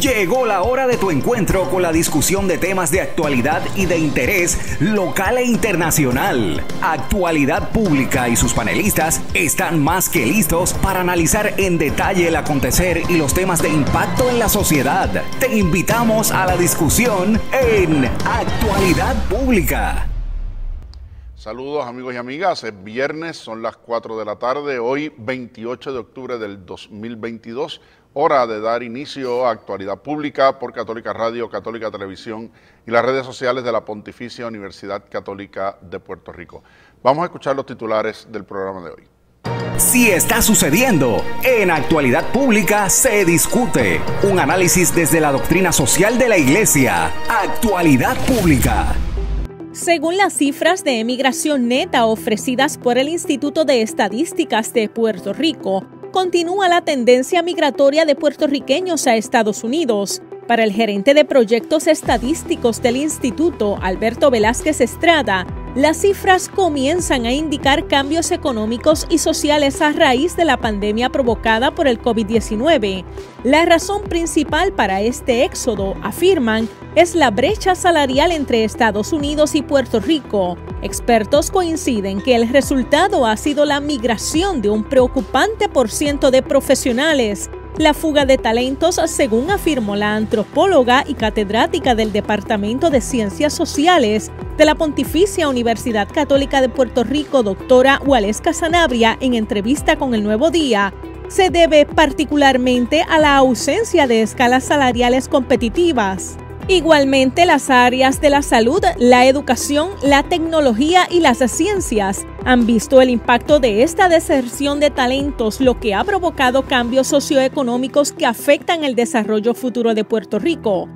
Llegó la hora de tu encuentro con la discusión de temas de actualidad y de interés local e internacional. Actualidad Pública y sus panelistas están más que listos para analizar en detalle el acontecer y los temas de impacto en la sociedad. Te invitamos a la discusión en Actualidad Pública. Saludos amigos y amigas, es viernes, son las 4 de la tarde, hoy 28 de octubre del 2022 hora de dar inicio a actualidad pública por Católica Radio, Católica Televisión y las redes sociales de la Pontificia Universidad Católica de Puerto Rico. Vamos a escuchar los titulares del programa de hoy. Si está sucediendo, en actualidad pública se discute. Un análisis desde la doctrina social de la Iglesia. Actualidad pública. Según las cifras de emigración neta ofrecidas por el Instituto de Estadísticas de Puerto Rico, continúa la tendencia migratoria de puertorriqueños a Estados Unidos. Para el gerente de proyectos estadísticos del instituto, Alberto Velázquez Estrada, las cifras comienzan a indicar cambios económicos y sociales a raíz de la pandemia provocada por el COVID-19. La razón principal para este éxodo, afirman, es la brecha salarial entre Estados Unidos y Puerto Rico. Expertos coinciden que el resultado ha sido la migración de un preocupante por ciento de profesionales la fuga de talentos, según afirmó la antropóloga y catedrática del Departamento de Ciencias Sociales de la Pontificia Universidad Católica de Puerto Rico, doctora Waleska Sanabria, en entrevista con El Nuevo Día, se debe particularmente a la ausencia de escalas salariales competitivas. Igualmente, las áreas de la salud, la educación, la tecnología y las ciencias han visto el impacto de esta deserción de talentos, lo que ha provocado cambios socioeconómicos que afectan el desarrollo futuro de Puerto Rico.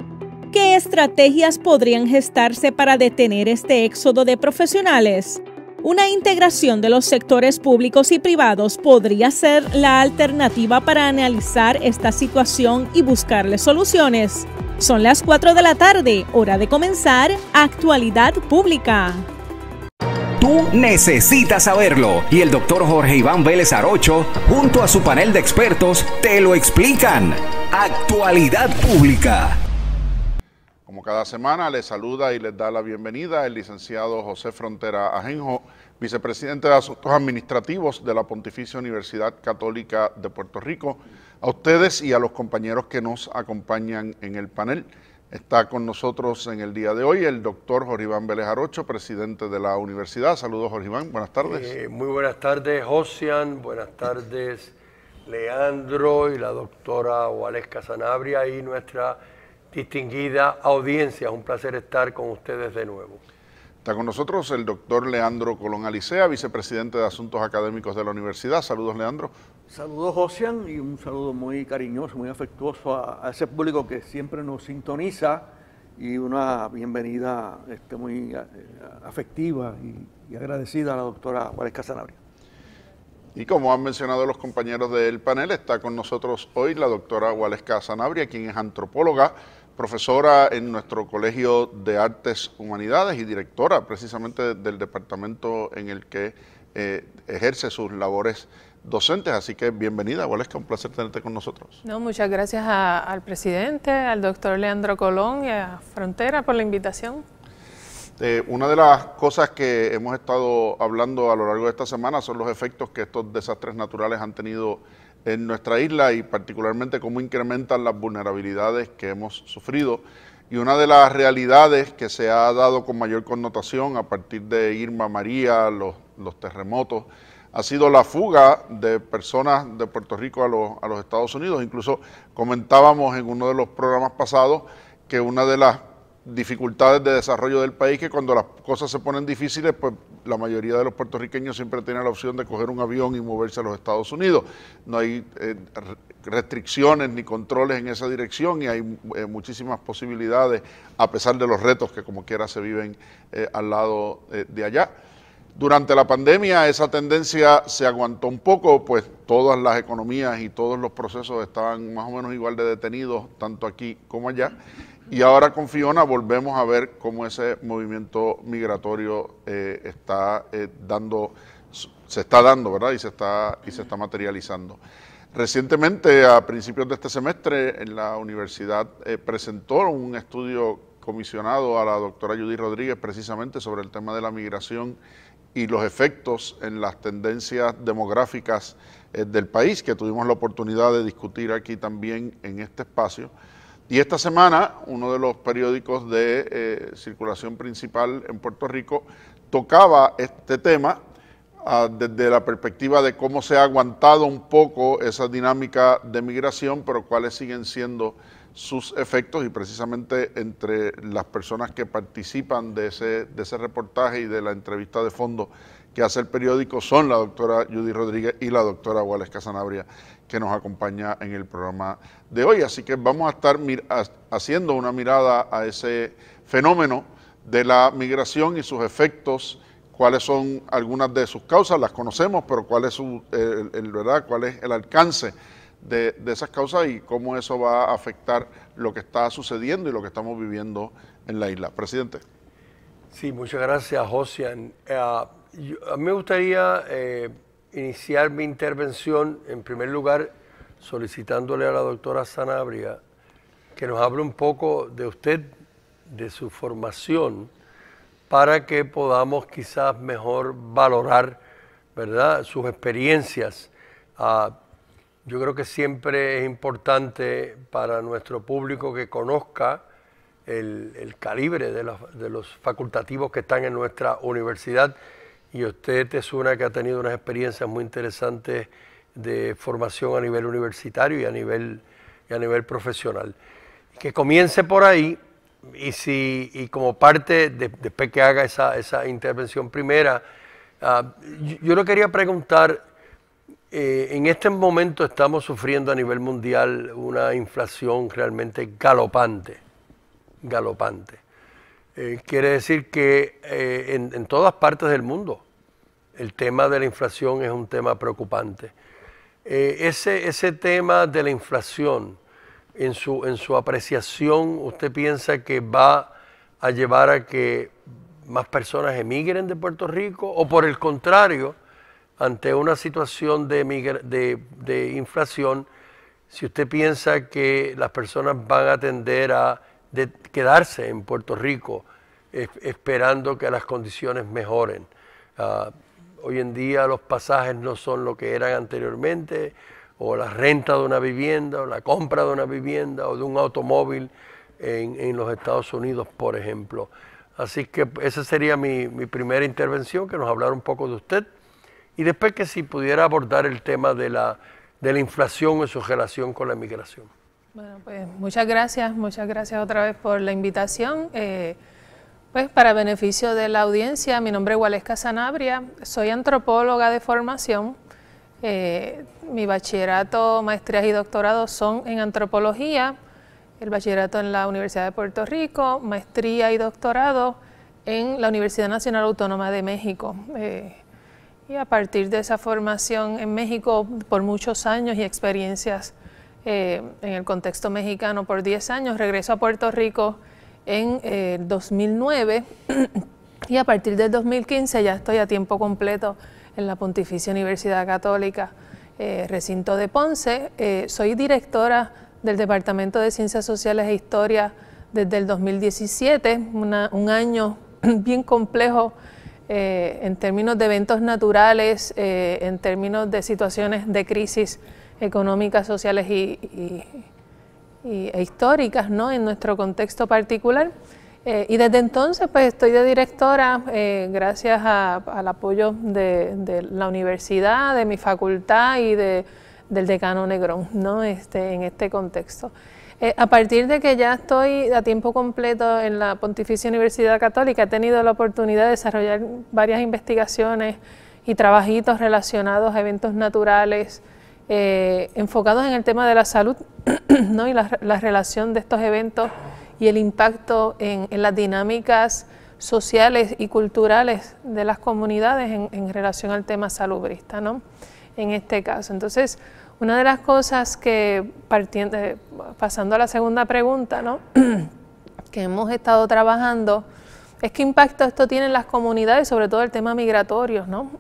¿Qué estrategias podrían gestarse para detener este éxodo de profesionales? Una integración de los sectores públicos y privados podría ser la alternativa para analizar esta situación y buscarle soluciones. Son las 4 de la tarde, hora de comenzar Actualidad Pública. Tú necesitas saberlo y el doctor Jorge Iván Vélez Arocho, junto a su panel de expertos, te lo explican. Actualidad Pública. Como cada semana, les saluda y les da la bienvenida el licenciado José Frontera Ajenjo, vicepresidente de Asuntos Administrativos de la Pontificia Universidad Católica de Puerto Rico a ustedes y a los compañeros que nos acompañan en el panel. Está con nosotros en el día de hoy el doctor Jorge Iván Vélez Arocho, presidente de la universidad. Saludos, Jorge. Buenas tardes. Eh, muy buenas tardes, Josian. Buenas tardes, Leandro y la doctora Waleska Sanabria y nuestra distinguida audiencia. Un placer estar con ustedes de nuevo. Está con nosotros el doctor Leandro Colón Alicea, vicepresidente de Asuntos Académicos de la Universidad. Saludos, Leandro. Saludos, Josian, y un saludo muy cariñoso, muy afectuoso a, ese público que siempre nos sintoniza y una bienvenida este, muy eh, afectiva y, agradecida a la doctora Juárez Casanabria. Y como han mencionado los compañeros del panel, está con nosotros hoy la doctora Waleska Sanabria, quien es antropóloga, profesora en nuestro Colegio de Artes Humanidades y directora precisamente del departamento en el que eh, ejerce sus labores docentes. Así que bienvenida, Waleska, un placer tenerte con nosotros. No, muchas gracias al presidente, al doctor Leandro Colón y a Frontera por la invitación. Eh, una de las cosas que hemos estado hablando a lo largo de esta semana son los efectos que estos desastres naturales han tenido en nuestra isla y particularmente cómo incrementan las vulnerabilidades que hemos sufrido. Y una de las realidades que se ha dado con mayor connotación a partir de Irma María, los, terremotos, ha sido la fuga de personas de Puerto Rico a los, a los Estados Unidos. Incluso comentábamos en uno de los programas pasados que una de las dificultades de desarrollo del país que cuando las cosas se ponen difíciles, pues la mayoría de los puertorriqueños siempre tienen la opción de coger un avión y moverse a los Estados Unidos. No hay eh, restricciones ni controles en esa dirección y hay eh, muchísimas posibilidades, a pesar de los retos que como quiera se viven eh, al lado de allá. Durante la pandemia esa tendencia se aguantó un poco, pues todas las economías y todos los procesos estaban más o menos igual de detenidos, tanto aquí como allá. Y ahora con Fiona volvemos a ver cómo ese movimiento migratorio eh, está eh, dando, se está dando, ¿verdad? Y se está, y se está materializando. Recientemente, a principios de este semestre, en la universidad eh, presentó un estudio comisionado a la doctora Judy Rodríguez precisamente sobre el tema de la migración y los efectos en las tendencias demográficas eh, del país, que tuvimos la oportunidad de discutir aquí también en este espacio. Y esta semana, uno de los periódicos de eh, circulación principal en Puerto Rico tocaba este tema Ah, desde la perspectiva de cómo se ha aguantado un poco esa dinámica de migración, pero cuáles siguen siendo sus efectos y precisamente entre las personas que participan de ese, de ese reportaje y de la entrevista de fondo que hace el periódico son la doctora Judy Rodríguez y la doctora Wallace Casanabria que nos acompaña en el programa de hoy. Así que vamos a estar haciendo una mirada a ese fenómeno de la migración y sus efectos cuáles son algunas de sus causas, las conocemos, pero cuál es, su, el, cuál es el alcance de, esas causas y cómo eso va a afectar lo que está sucediendo y lo que estamos viviendo en la isla. Presidente. Sí, muchas gracias, Josian. Eh, a mí me gustaría eh, iniciar mi intervención, en primer lugar, solicitándole a la doctora Sanabria que nos hable un poco de usted, de su formación para que podamos quizás mejor valorar ¿verdad? sus experiencias. Ah, yo creo que siempre es importante para nuestro público que conozca el, calibre de los, facultativos que están en nuestra universidad y usted es una que ha tenido unas experiencias muy interesantes de formación a nivel universitario y a nivel, y a nivel profesional. Que comience por ahí y, si, y como parte, de, después que haga esa, esa intervención primera, ah, yo, le quería preguntar, eh, en este momento estamos sufriendo a nivel mundial una inflación realmente galopante, galopante. Eh, quiere decir que eh, en, todas partes del mundo el tema de la inflación es un tema preocupante. ese, ese tema de la inflación, en su, en su apreciación, usted piensa que va a llevar a que más personas emigren de Puerto Rico o por el contrario, ante una situación de, de, de inflación, si usted piensa que las personas van a tender a quedarse en Puerto Rico esperando que las condiciones mejoren. Ah, hoy en día los pasajes no son lo que eran anteriormente, o la renta de una vivienda, o la compra de una vivienda, o de un automóvil en, los Estados Unidos, por ejemplo. Así que esa sería mi, primera intervención, que nos hablara un poco de usted. Y después que si pudiera abordar el tema de la, de la inflación en su relación con la migración. Bueno, pues muchas gracias, muchas gracias otra vez por la invitación. Eh, pues para beneficio de la audiencia, mi nombre es Waleska Sanabria, soy antropóloga de formación eh, mi bachillerato, maestrías y doctorados son en antropología, el bachillerato en la Universidad de Puerto Rico, maestría y doctorado en la Universidad Nacional Autónoma de México. Eh, y a partir de esa formación en México por muchos años y experiencias eh, en el contexto mexicano por 10 años, regreso a Puerto Rico en 2009 y a partir del 2015 ya estoy a tiempo completo en la Pontificia Universidad Católica, eh, recinto de Ponce. Eh, soy directora del Departamento de Ciencias Sociales e Historia desde el 2017, un año bien complejo eh, en términos de eventos naturales, en términos de situaciones de crisis económicas, sociales y, e históricas ¿no? en nuestro contexto particular. Eh, y desde entonces pues estoy de directora eh, gracias al apoyo de, la universidad, de mi facultad y de, del decano Negrón ¿no? este, en este contexto. Eh, a partir de que ya estoy a tiempo completo en la Pontificia Universidad Católica, he tenido la oportunidad de desarrollar varias investigaciones y trabajitos relacionados a eventos naturales, enfocados en el tema de la salud ¿no? y la, la relación de estos eventos y el impacto en, las dinámicas sociales y culturales de las comunidades en, relación al tema salubrista, ¿no? En este caso. Entonces, una de las cosas que, partiendo, pasando a la segunda pregunta, ¿no? que hemos estado trabajando, es qué impacto esto tiene en las comunidades, sobre todo el tema migratorio, ¿no?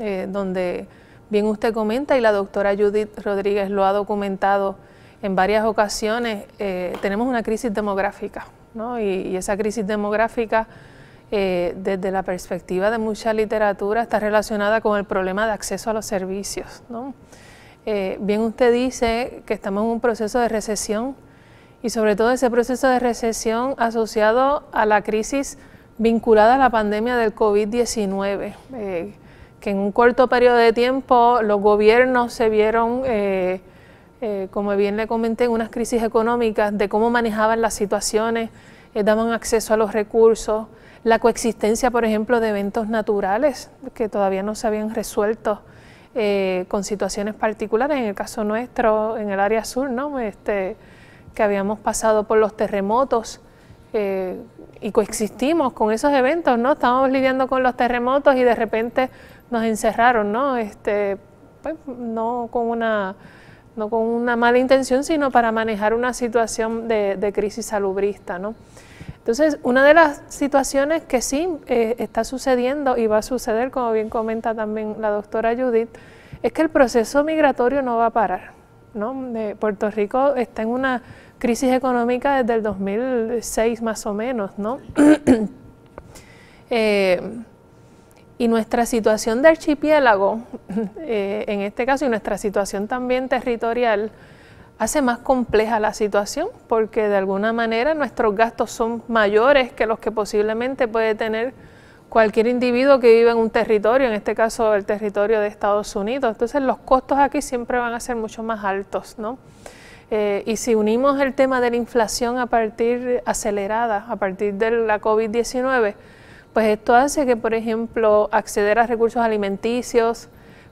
Eh, donde bien usted comenta y la doctora Judith Rodríguez lo ha documentado en varias ocasiones, eh, tenemos una crisis demográfica, ¿no? y, esa crisis demográfica eh, desde la perspectiva de mucha literatura está relacionada con el problema de acceso a los servicios. ¿no? Eh, bien usted dice que estamos en un proceso de recesión y sobre todo ese proceso de recesión asociado a la crisis vinculada a la pandemia del COVID-19, eh, que en un corto periodo de tiempo los gobiernos se vieron, eh, como bien le comenté, en unas crisis económicas de cómo manejaban las situaciones, daban acceso a los recursos, la coexistencia, por ejemplo, de eventos naturales que todavía no se habían resuelto eh, con situaciones particulares, en el caso nuestro, en el área sur, ¿no? Este, que habíamos pasado por los terremotos eh, y coexistimos con esos eventos, ¿no? Estábamos lidiando con los terremotos y de repente nos encerraron, ¿no? Este, pues, no con una no con una mala intención, sino para manejar una situación de, crisis salubrista, ¿no? Entonces, una de las situaciones que sí eh, está sucediendo y va a suceder, como bien comenta también la doctora Judith, es que el proceso migratorio no va a parar. ¿no? Puerto Rico está en una crisis económica desde el 2006 más o menos, ¿no? Eh, y nuestra situación de archipiélago, eh, en este caso, y nuestra situación también territorial, hace más compleja la situación porque de alguna manera nuestros gastos son mayores que los que posiblemente puede tener cualquier individuo que vive en un territorio, en este caso el territorio de Estados Unidos. Entonces los costos aquí siempre van a ser mucho más altos, ¿no? Eh, y si unimos el tema de la inflación a partir acelerada, a partir de la COVID-19, pues esto hace que, por ejemplo, acceder a recursos alimenticios,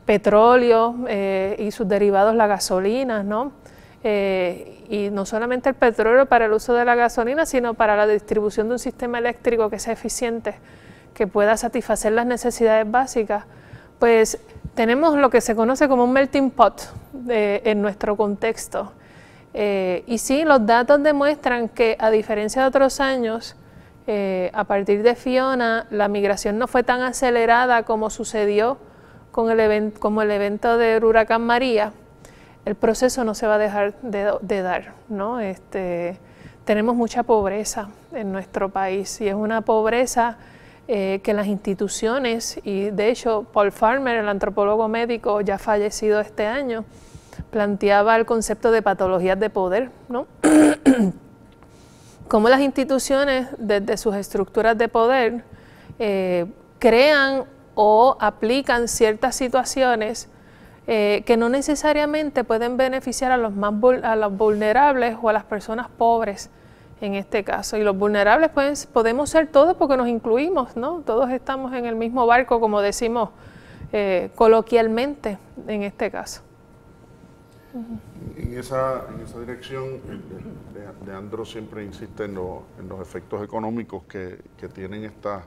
petróleo eh, y sus derivados, la gasolina, ¿no? Eh, y no solamente el petróleo para el uso de la gasolina, sino para la distribución de un sistema eléctrico que sea eficiente, que pueda satisfacer las necesidades básicas, pues tenemos lo que se conoce como un melting pot en nuestro contexto. Eh, y sí, los datos demuestran que a diferencia de otros años, eh, a partir de Fiona, la migración no fue tan acelerada como sucedió con el, como el evento del huracán María, el proceso no se va a dejar de, dar, ¿no? Este, tenemos mucha pobreza en nuestro país y es una pobreza eh, que las instituciones, y de hecho Paul Farmer, el antropólogo médico ya fallecido este año, planteaba el concepto de patologías de poder, ¿no? Cómo las instituciones, desde sus estructuras de poder, eh, crean o aplican ciertas situaciones eh, que no necesariamente pueden beneficiar a los más a los vulnerables o a las personas pobres en este caso. Y los vulnerables pues, podemos ser todos porque nos incluimos, ¿no? Todos estamos en el mismo barco, como decimos eh, coloquialmente en este caso. En esa, dirección, Leandro siempre insiste en, los efectos económicos que, tienen estas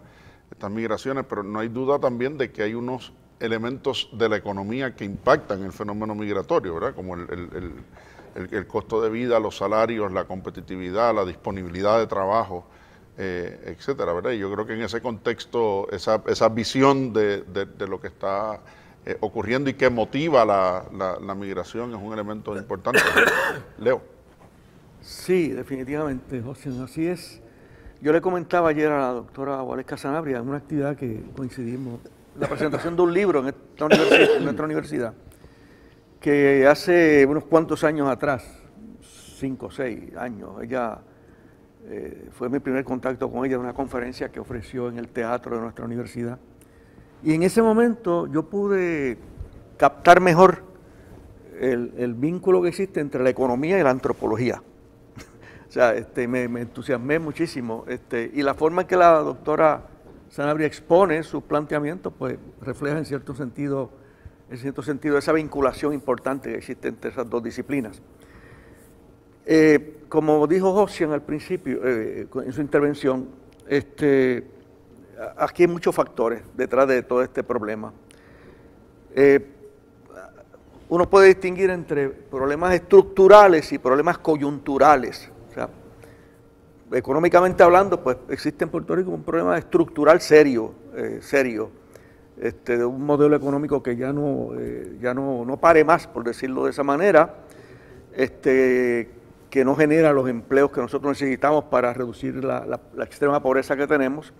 migraciones, pero no hay duda también de que hay unos elementos de la economía que impactan el fenómeno migratorio, ¿verdad? Como el, costo de vida, los salarios, la competitividad, la disponibilidad de trabajo, eh, etcétera, ¿verdad? Y yo creo que en ese contexto, esa, esa visión de, lo que está eh, ocurriendo y que motiva la, la, migración es un elemento importante. Leo. Sí, definitivamente, José, así es. Yo le comentaba ayer a la doctora Waleska Sanabria en una actividad que coincidimos la presentación de un libro en, nuestra universidad, que hace unos cuantos años atrás, cinco o seis años, ella eh, fue mi primer contacto con ella en una conferencia que ofreció en el teatro de nuestra universidad. Y en ese momento yo pude captar mejor el, vínculo que existe entre la economía y la antropología. o sea, este, me, entusiasmé muchísimo. Este, y la forma en que la doctora Sanabria expone sus planteamientos, pues refleja en cierto sentido, en cierto sentido esa vinculación importante que existe entre esas dos disciplinas. Eh, como dijo Josian al principio, eh, en su intervención, este, aquí hay muchos factores detrás de todo este problema. Eh, uno puede distinguir entre problemas estructurales y problemas coyunturales económicamente hablando, pues existe en Puerto Rico un problema estructural serio, eh, serio. este, de un modelo económico que ya no, eh, ya no, no, pare más, por decirlo de esa manera, este, que no genera los empleos que nosotros necesitamos para reducir la, extrema pobreza que tenemos,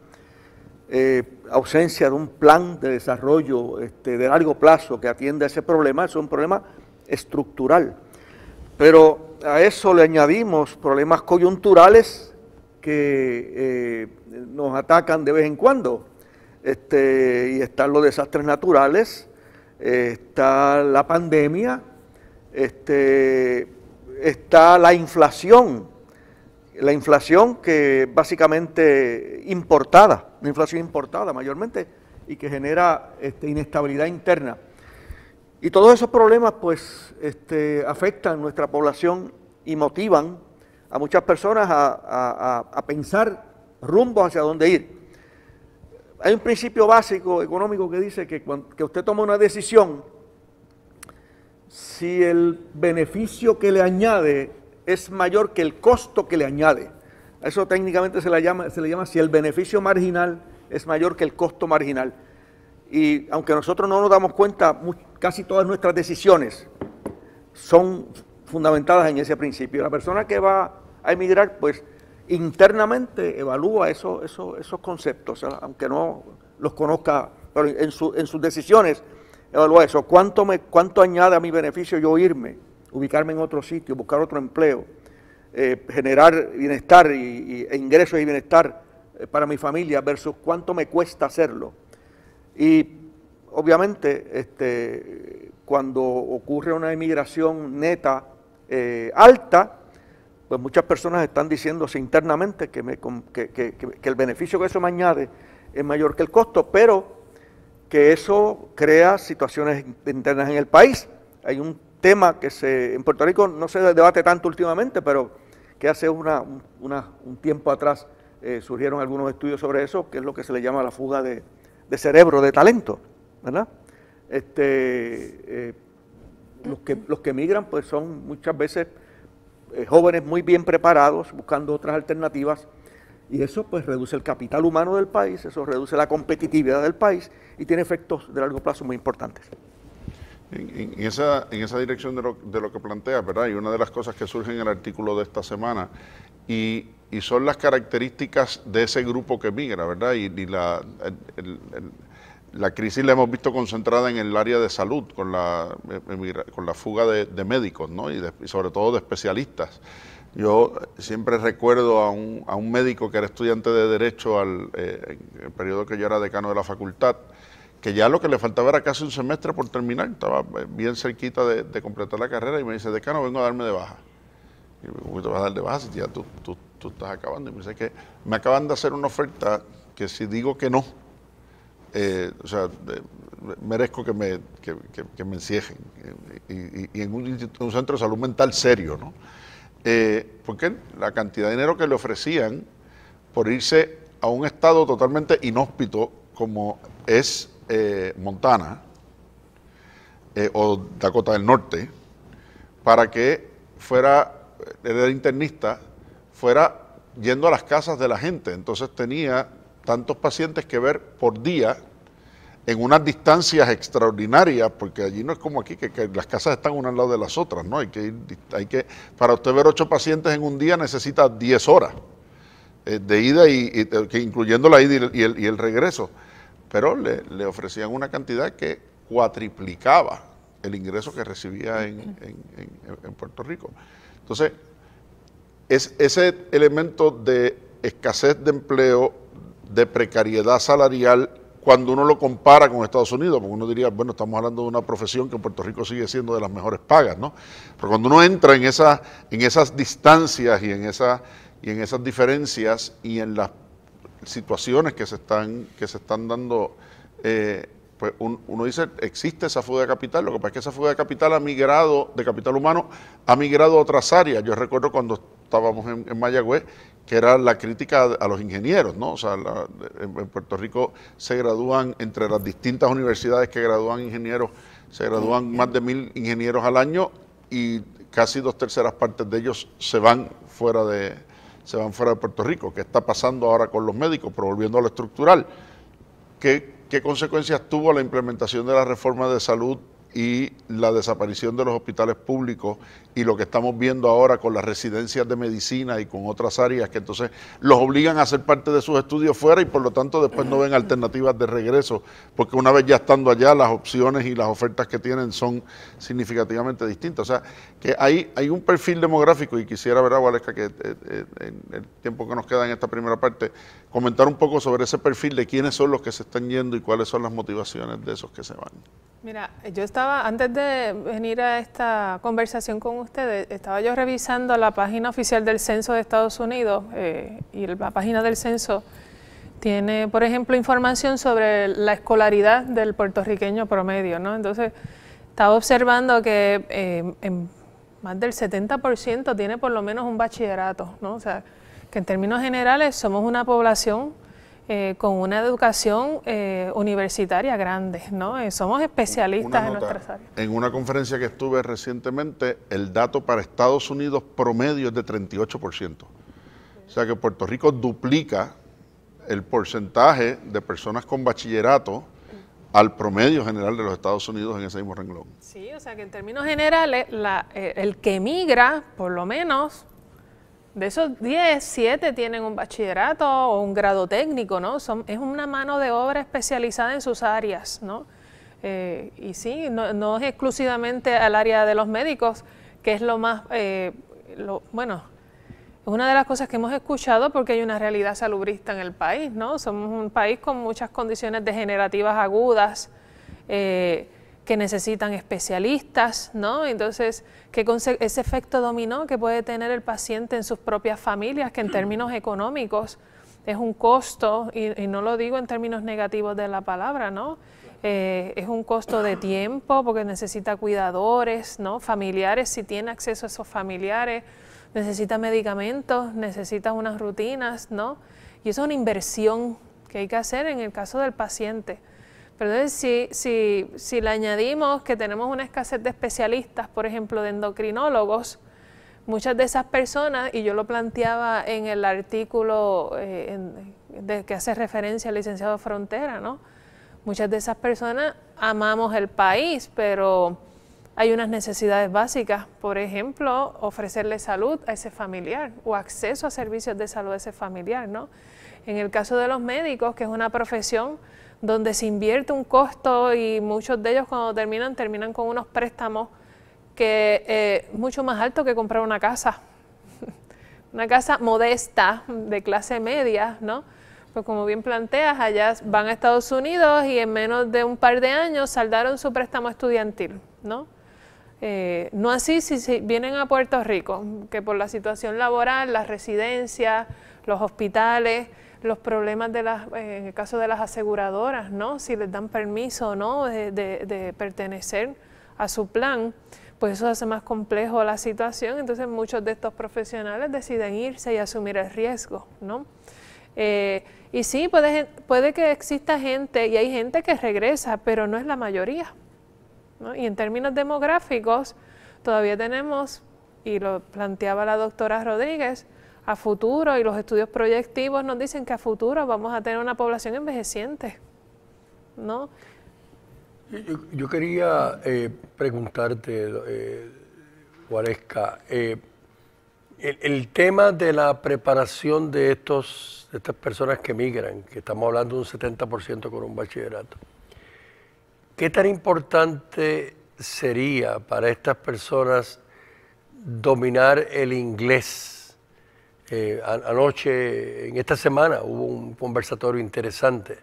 eh, ausencia de un plan de desarrollo este, de largo plazo que atienda ese problema, es un problema estructural. Pero a eso le añadimos problemas coyunturales que eh, nos atacan de vez en cuando. Este, y están los desastres naturales, está la pandemia, este, está la inflación, la inflación que básicamente importada, una inflación importada mayormente y que genera este, inestabilidad interna. Y todos esos problemas pues este, afectan nuestra población y motivan a muchas personas a, pensar rumbo hacia dónde ir. Hay un principio básico económico que dice que, que usted toma una decisión, si el beneficio que le añade es mayor que el costo que le añade. Eso técnicamente se le llama, se le llama si el beneficio marginal es mayor que el costo marginal. Y aunque nosotros no nos damos cuenta, casi todas nuestras decisiones son fundamentadas en ese principio. La persona que va a emigrar, pues internamente evalúa eso, esos conceptos, aunque no los conozca, pero en, sus decisiones evalúa eso. ¿Cuánto, me, ¿Cuánto añade a mi beneficio yo irme, ubicarme en otro sitio, buscar otro empleo, eh, generar bienestar y, e ingresos y bienestar eh, para mi familia versus cuánto me cuesta hacerlo? Y obviamente, este, cuando ocurre una emigración neta eh, alta, pues muchas personas están diciéndose internamente que, el beneficio que eso me añade es mayor que el costo, pero que eso crea situaciones internas en el país. Hay un tema que se, en Puerto Rico no se debate tanto últimamente, pero que hace una, un tiempo atrás eh, surgieron algunos estudios sobre eso, que es lo que se le llama la fuga de, cerebro, de talento, ¿verdad? Este, eh, los, que, los migran pues son muchas veces eh, jóvenes muy bien preparados, buscando otras alternativas, y eso pues reduce el capital humano del país, eso reduce la competitividad del país y tiene efectos de largo plazo muy importantes. En, esa, en esa dirección de lo, de lo que plantea, ¿verdad? Y una de las cosas que surge en el artículo de esta semana, y, y son las características de ese grupo que migra, ¿verdad? Y, la, el, la crisis la hemos visto concentrada en el área de salud, con la, con la fuga de, médicos, ¿no? Y, sobre todo de especialistas. Yo siempre recuerdo a un, a un médico que era estudiante de Derecho al, eh, en el periodo que yo era decano de la facultad, que ya lo que le faltaba era casi un semestre por terminar, estaba eh, bien cerquita de, completar la carrera y me dice, decano, vengo a darme de baja. Y me te vas a dar de baja si ya tú, tú, estás acabando? Y me dice que me acaban de hacer una oferta que si digo que no, eh, o sea, merezco que me, que, me y, en un, centro de salud mental serio, ¿no? Eh, porque la cantidad de dinero que le ofrecían por irse a un estado totalmente inhóspito como es eh, Montana o Dakota del Norte, para que fuera, era internista, fuera yendo a las casas de la gente. Entonces tenía tantos pacientes que ver por día en unas distancias extraordinarias, porque allí no es como aquí, que, las casas están una al lado de las otras, ¿no? Hay que, ir, hay que para usted ver ocho pacientes en un día necesita diez horas eh, de ida, y, incluyendo la ida y el regreso. Pero le, ofrecían una cantidad que cuatriplicaba el ingreso que recibía en, en Puerto Rico. Entonces, es ese elemento de escasez de empleo de precariedad salarial cuando uno lo compara con Estados Unidos, porque uno diría, bueno, estamos hablando de una profesión que en Puerto Rico sigue siendo de las mejores pagas, ¿no? Pero cuando uno entra en, esa, en esas distancias y en, esa, y en esas diferencias y en las situaciones que se están, que se están dando, eh, pues uno dice, existe esa fuga de capital, lo que pasa es que esa fuga de capital ha migrado, de capital humano, ha migrado a otras áreas. Yo recuerdo cuando estábamos en, en Mayagüez, que era la crítica a los ingenieros, ¿no? O sea, en, Puerto Rico se gradúan, entre las distintas universidades que gradúan ingenieros, se gradúan más de mil ingenieros al año y casi dos terceras partes de ellos se van fuera de, se van fuera de Puerto Rico. ¿Qué está pasando ahora con los médicos? Pero volviendo a lo estructural, ¿qué, qué consecuencias tuvo la implementación de la reforma de salud y la desaparición de los hospitales públicos y lo que estamos viendo ahora con las residencias de medicina y con otras áreas que entonces los obligan a hacer parte de sus estudios fuera y por lo tanto después no ven alternativas de regreso, porque una vez ya estando allá las opciones y las ofertas que tienen son significativamente distintas. O sea, que hay, hay un perfil demográfico y quisiera ver Valesca que eh, eh, en el tiempo que nos queda en esta primera parte, comentar un poco sobre ese perfil de quiénes son los que se están yendo y cuáles son las motivaciones de esos que se van. Mira, yo estaba, antes de venir a esta conversación con ustedes, estaba yo revisando la página oficial del Censo de Estados Unidos eh, y la página del Censo tiene, por ejemplo, información sobre la escolaridad del puertorriqueño promedio, ¿no? Entonces, estaba observando que eh, en más del 70% tiene por lo menos un bachillerato, ¿no? O sea, que en términos generales somos una población eh, con una educación eh, universitaria grande, ¿no? Eh, somos especialistas en nuestras áreas. En una conferencia que estuve recientemente, el dato para Estados Unidos promedio es de 38%. O sea que Puerto Rico duplica el porcentaje de personas con bachillerato al promedio general de los Estados Unidos en ese mismo renglón. Sí, o sea que en términos generales, el que emigra, por lo menos, de esos 10, 7 tienen un bachillerato o un grado técnico, ¿no? Son, es una mano de obra especializada en sus áreas, ¿no? Eh, y sí, no, es exclusivamente al área de los médicos, que es lo más, eh, bueno, es una de las cosas que hemos escuchado porque hay una realidad salubrista en el país, ¿no? Somos un país con muchas condiciones degenerativas agudas, eh, que necesitan especialistas, ¿no? Entonces, que ese efecto dominó que puede tener el paciente en sus propias familias, que en términos económicos es un costo, y, no lo digo en términos negativos de la palabra, ¿no? Eh, es un costo de tiempo porque necesita cuidadores, ¿no? Familiares, si tiene acceso a esos familiares, necesita medicamentos, necesita unas rutinas, ¿no? Y eso es una inversión que hay que hacer en el caso del paciente. Pero entonces, si, si, si le añadimos que tenemos una escasez de especialistas, por ejemplo, de endocrinólogos, muchas de esas personas, y yo lo planteaba en el artículo eh, de, que hace referencia al licenciado Frontera, ¿no? Muchas de esas personas amamos el país, pero hay unas necesidades básicas, por ejemplo, ofrecerle salud a ese familiar o acceso a servicios de salud a ese familiar, ¿no? En el caso de los médicos, que es una profesión donde se invierte un costo y muchos de ellos cuando terminan, terminan con unos préstamos que eh, mucho más alto que comprar una casa. una casa modesta, de clase media, ¿no? Pues como bien planteas, allá van a Estados Unidos y en menos de un par de años saldaron su préstamo estudiantil, ¿no? Eh, no así si vienen a Puerto Rico, que por la situación laboral, las residencias, los hospitales, los problemas de las, eh, en el caso de las aseguradoras, ¿no? Si les dan permiso o no de, pertenecer a su plan, pues eso hace más complejo la situación. Entonces muchos de estos profesionales deciden irse y asumir el riesgo, ¿no? Eh, y sí, puede, que exista gente, y hay gente que regresa, pero no es la mayoría. Y en términos demográficos, todavía tenemos, y lo planteaba la doctora Rodríguez, a futuro y los estudios proyectivos nos dicen que a futuro vamos a tener una población envejeciente, ¿no? Yo, quería eh, preguntarte, eh, eh, el, tema de la preparación de, estos, de estas personas que migran, que estamos hablando de un 70% con un bachillerato, ¿qué tan importante sería para estas personas dominar el inglés? Eh, anoche, en esta semana, hubo un conversatorio interesante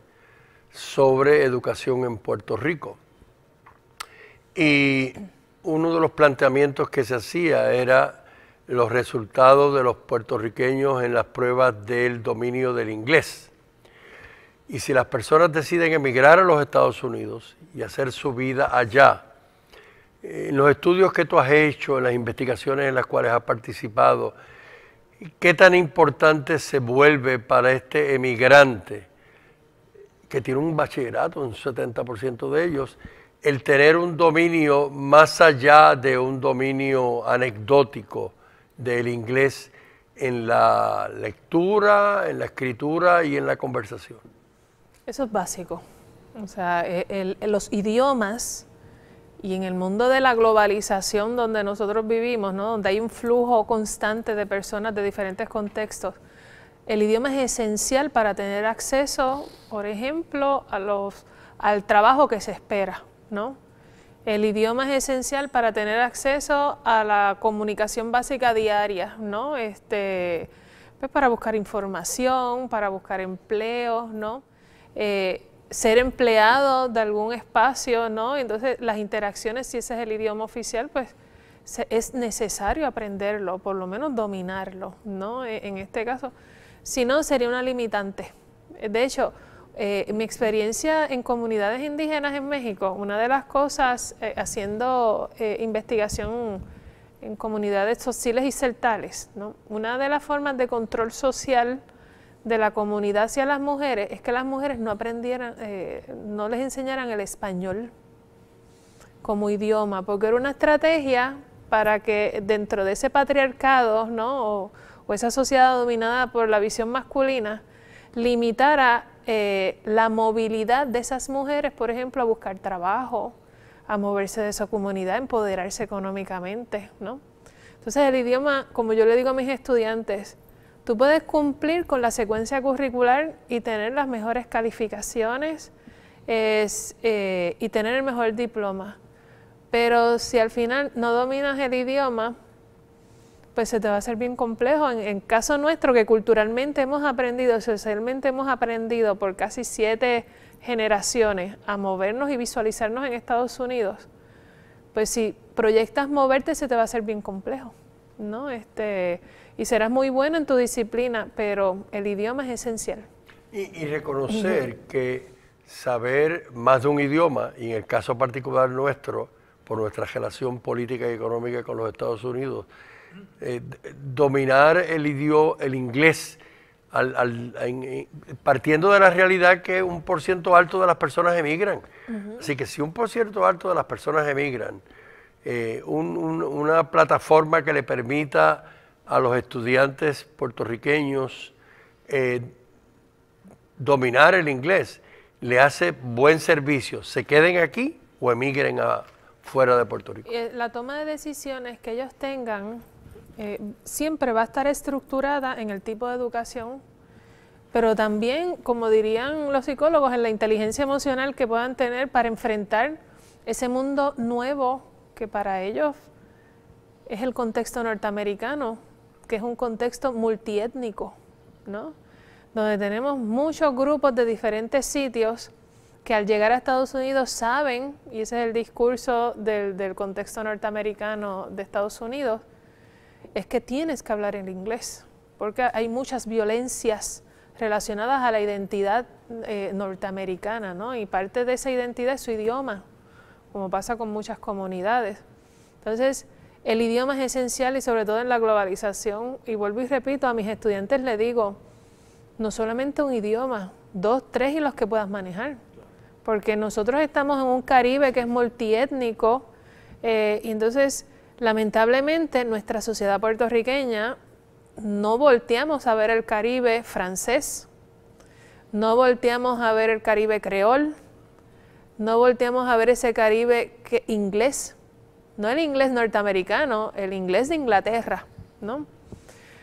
sobre educación en Puerto Rico. Y uno de los planteamientos que se hacía era los resultados de los puertorriqueños en las pruebas del dominio del inglés. Y si las personas deciden emigrar a los Estados Unidos y hacer su vida allá, en los estudios que tú has hecho, en las investigaciones en las cuales has participado, ¿Qué tan importante se vuelve para este emigrante que tiene un bachillerato, un 70% de ellos, el tener un dominio más allá de un dominio anecdótico del inglés en la lectura, en la escritura y en la conversación? Eso es básico. O sea, e, los idiomas y en el mundo de la globalización donde nosotros vivimos, ¿no? donde hay un flujo constante de personas de diferentes contextos, el idioma es esencial para tener acceso, por ejemplo, a los, al trabajo que se espera. ¿no? El idioma es esencial para tener acceso a la comunicación básica diaria, ¿no? Este, pues para buscar información, para buscar empleo, ¿no? Eh, ser empleado de algún espacio, ¿no? Entonces las interacciones, si ese es el idioma oficial, pues es necesario aprenderlo, por lo menos dominarlo, ¿no? E, en este caso, si no sería una limitante. De hecho, eh, mi experiencia en comunidades indígenas en México, una de las cosas eh, haciendo eh, investigación en comunidades sociales y celtales, ¿no? una de las formas de control social de la comunidad hacia las mujeres es que las mujeres no aprendieran, eh, no les enseñaran el español como idioma, porque era una estrategia para que dentro de ese patriarcado, ¿no? o, esa sociedad dominada por la visión masculina, limitara eh, la movilidad de esas mujeres, por ejemplo, a buscar trabajo, a moverse de su comunidad, empoderarse económicamente, ¿no? Entonces el idioma, como yo le digo a mis estudiantes, Tú puedes cumplir con la secuencia curricular y tener las mejores calificaciones eh, y tener el mejor diploma. Pero si al final no dominas el idioma, pues se te va a hacer bien complejo. En, en caso nuestro, que culturalmente hemos aprendido, socialmente hemos aprendido por casi siete generaciones a movernos y visualizarnos en Estados Unidos, pues si proyectas moverte se te va a hacer bien complejo, ¿no? Este, y serás muy bueno en tu disciplina, pero el idioma es esencial. Y, reconocer que saber más de un idioma, y en el caso particular nuestro, por nuestra relación política y económica con los Estados Unidos, eh, dominar el idioma, el inglés, partiendo de la realidad que un por ciento alto de las personas emigran. Así que si un por ciento alto de las personas emigran, eh, una plataforma que le permita a los estudiantes puertorriqueños eh, dominar el inglés, le hace buen servicio, se queden aquí o emigren a, fuera de Puerto Rico. Eh, la toma de decisiones que ellos tengan eh, siempre va a estar estructurada en el tipo de educación, pero también, como dirían los psicólogos, en la inteligencia emocional que puedan tener para enfrentar ese mundo nuevo que para ellos es el contexto norteamericano, que es un contexto multiétnico, ¿no? donde tenemos muchos grupos de diferentes sitios que al llegar a Estados Unidos saben, y ese es el discurso del, contexto norteamericano de Estados Unidos, es que tienes que hablar en inglés, porque hay muchas violencias relacionadas a la identidad eh, norteamericana, ¿no? Y parte de esa identidad es su idioma, como pasa con muchas comunidades. Entonces, el idioma es esencial y sobre todo en la globalización. Y vuelvo y repito, a mis estudiantes les digo, no solamente un idioma, dos, tres y los que puedas manejar. Porque nosotros estamos en un Caribe que es multiétnico eh, y entonces lamentablemente nuestra sociedad puertorriqueña no volteamos a ver el Caribe francés, no volteamos a ver el Caribe creol, no volteamos a ver ese Caribe inglés no el inglés norteamericano, el inglés de Inglaterra, ¿no?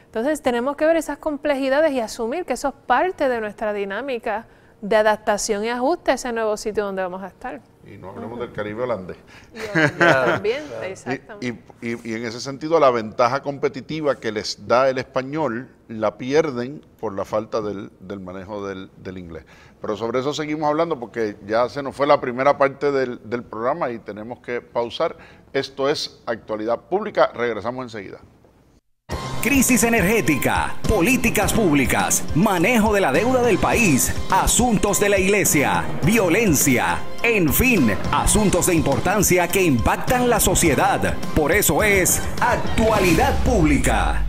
Entonces tenemos que ver esas complejidades y asumir que eso es parte de nuestra dinámica de adaptación y ajuste a ese nuevo sitio donde vamos a estar. Y no hablemos del Caribe holandés. Y también, exactamente. Y, en ese sentido, la ventaja competitiva que les da el español la pierden por la falta del, manejo del, inglés. Pero sobre eso seguimos hablando porque ya se nos fue la primera parte del, del programa y tenemos que pausar. Esto es Actualidad Pública. Regresamos enseguida. Crisis energética, políticas públicas, manejo de la deuda del país, asuntos de la iglesia, violencia, en fin, asuntos de importancia que impactan la sociedad. Por eso es Actualidad Pública.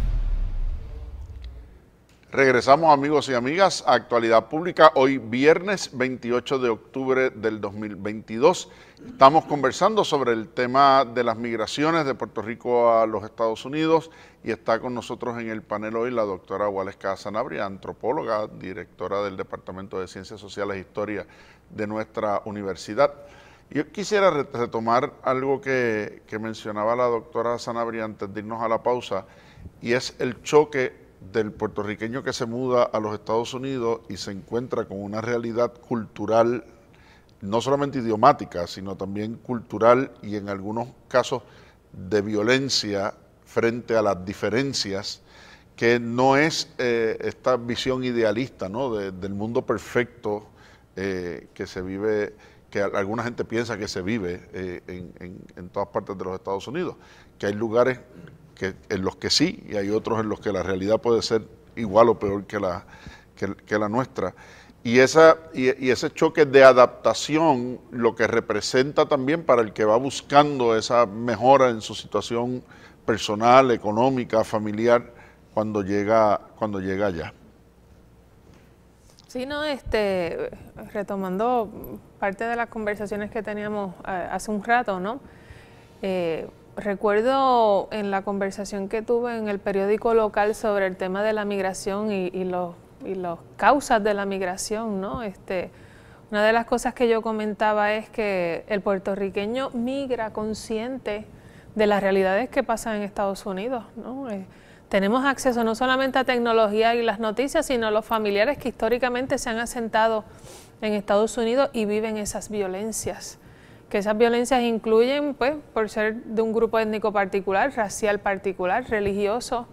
Regresamos amigos y amigas a Actualidad Pública, hoy viernes 28 de octubre del 2022. Estamos conversando sobre el tema de las migraciones de Puerto Rico a los Estados Unidos y está con nosotros en el panel hoy la doctora Waleska Sanabria, antropóloga, directora del Departamento de Ciencias Sociales e Historia de nuestra universidad. Yo quisiera retomar algo que, que mencionaba la doctora Sanabria antes de irnos a la pausa y es el choque del puertorriqueño que se muda a los Estados Unidos y se encuentra con una realidad cultural, no solamente idiomática, sino también cultural y en algunos casos de violencia frente a las diferencias, que no es eh, esta visión idealista ¿no? del mundo perfecto eh, que se vive, que alguna gente piensa que se vive eh, en, en todas partes de los Estados Unidos, que hay lugares en los que sí y hay otros en los que la realidad puede ser igual o peor que la, que, la nuestra. Y, esa, y, ese choque de adaptación lo que representa también para el que va buscando esa mejora en su situación personal, económica, familiar, cuando llega, cuando llega allá. Sí, no, este, retomando parte de las conversaciones que teníamos eh, hace un rato, ¿no? Eh, recuerdo en la conversación que tuve en el periódico local sobre el tema de la migración y, los, y las causas de la migración, ¿no? Este, una de las cosas que yo comentaba es que el puertorriqueño migra consciente de las realidades que pasan en Estados Unidos, ¿no? Eh, tenemos acceso no solamente a tecnología y las noticias, sino a los familiares que históricamente se han asentado en Estados Unidos y viven esas violencias que esas violencias incluyen, pues, por ser de un grupo étnico particular, racial particular, religioso.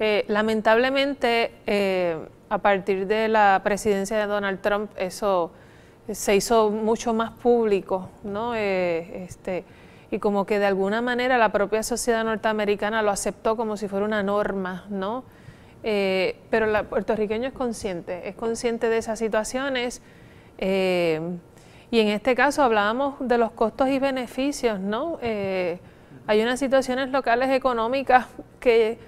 Eh, lamentablemente, eh, a partir de la presidencia de Donald Trump, eso se hizo mucho más público, ¿no? Eh, este, y como que de alguna manera la propia sociedad norteamericana lo aceptó como si fuera una norma, ¿no? pero el puertorriqueño es consciente, es consciente de esas situaciones. Y en este caso hablábamos de los costos y beneficios, ¿no? Eh, hay unas situaciones locales económicas que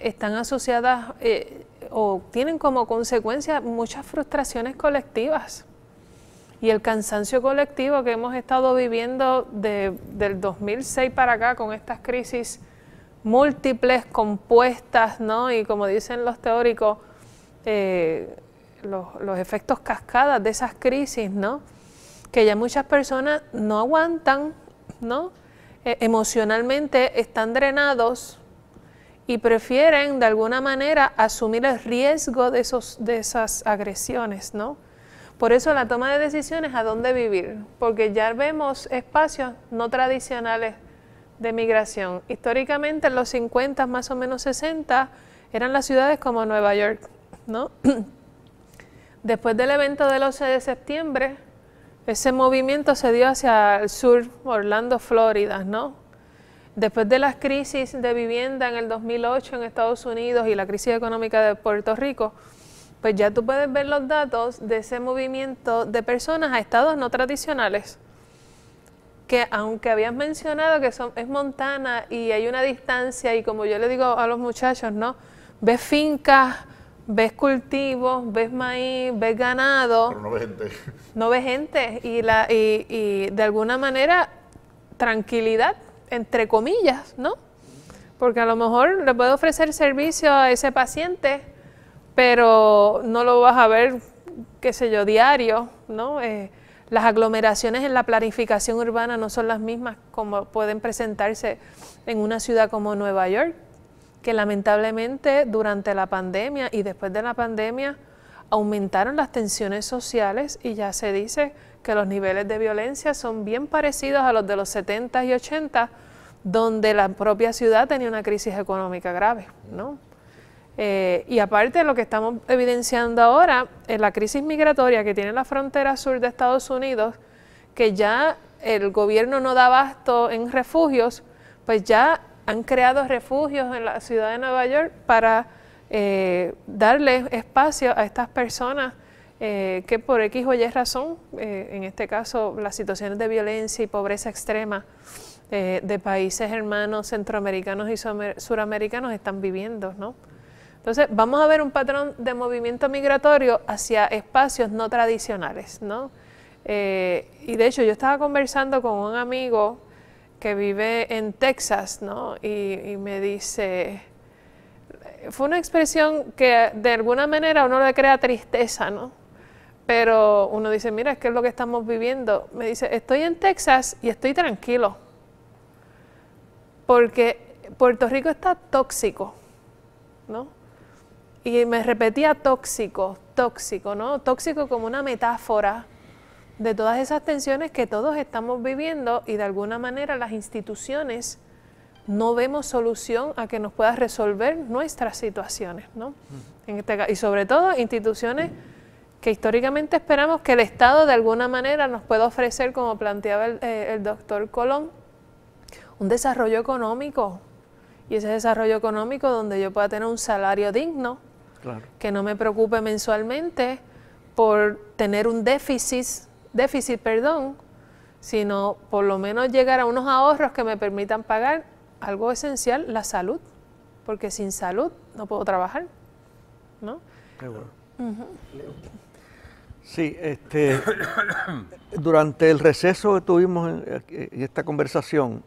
están asociadas eh, o tienen como consecuencia muchas frustraciones colectivas. Y el cansancio colectivo que hemos estado viviendo del 2006 para acá con estas crisis múltiples, compuestas, ¿no? Y como dicen los teóricos, eh, los, los efectos cascadas de esas crisis, ¿no? Que ya muchas personas no aguantan, ¿no? E, emocionalmente están drenados y prefieren de alguna manera asumir el riesgo de, esos, de esas agresiones, ¿no? Por eso la toma de decisiones a dónde vivir, porque ya vemos espacios no tradicionales de migración. Históricamente en los 50, más o menos 60, eran las ciudades como Nueva York, ¿no? Después del evento del 11 de septiembre, ese movimiento se dio hacia el sur, Orlando, Florida, ¿no? Después de las crisis de vivienda en el 2008 en Estados Unidos y la crisis económica de Puerto Rico, pues ya tú puedes ver los datos de ese movimiento de personas a estados no tradicionales, que aunque habías mencionado que son, es montana y hay una distancia y como yo le digo a los muchachos, ¿no? Ves fincas ves cultivos, ves maíz, ves ganado. Pero no ves gente. No ves gente. Y, la, y, y de alguna manera, tranquilidad, entre comillas, ¿no? Porque a lo mejor le puede ofrecer servicio a ese paciente, pero no lo vas a ver, qué sé yo, diario, ¿no? Eh, las aglomeraciones en la planificación urbana no son las mismas como pueden presentarse en una ciudad como Nueva York que lamentablemente durante la pandemia y después de la pandemia aumentaron las tensiones sociales y ya se dice que los niveles de violencia son bien parecidos a los de los 70 y 80, donde la propia ciudad tenía una crisis económica grave, ¿no? Eh, y aparte de lo que estamos evidenciando ahora, en la crisis migratoria que tiene la frontera sur de Estados Unidos, que ya el gobierno no da abasto en refugios, pues ya han creado refugios en la ciudad de Nueva York para eh, darle espacio a estas personas eh, que por X o Y razón, eh, en este caso las situaciones de violencia y pobreza extrema de países hermanos centroamericanos y suramericanos están viviendo, ¿no? Entonces, vamos a ver un patrón de movimiento migratorio hacia espacios no tradicionales, ¿no? Eh, y de hecho, yo estaba conversando con un amigo que vive en Texas, ¿no? Y, me dice, fue una expresión que de alguna manera uno le crea tristeza, ¿no? Pero uno dice, mira, es que es lo que estamos viviendo. Me dice, estoy en Texas y estoy tranquilo. Porque Puerto Rico está tóxico, ¿no? Y me repetía tóxico, tóxico, ¿no? Tóxico como una metáfora de todas esas tensiones que todos estamos viviendo y de alguna manera las instituciones no vemos solución a que nos pueda resolver nuestras situaciones, ¿no? En este y sobre todo instituciones que históricamente esperamos que el Estado de alguna manera nos pueda ofrecer, como planteaba el, eh, el doctor Colón, un desarrollo económico. Y ese desarrollo económico donde yo pueda tener un salario digno, que no me preocupe mensualmente por tener un déficit déficit, perdón, sino por lo menos llegar a unos ahorros que me permitan pagar algo esencial, la salud, porque sin salud no puedo trabajar, ¿no? Sí, este, durante el receso que tuvimos en, esta conversación,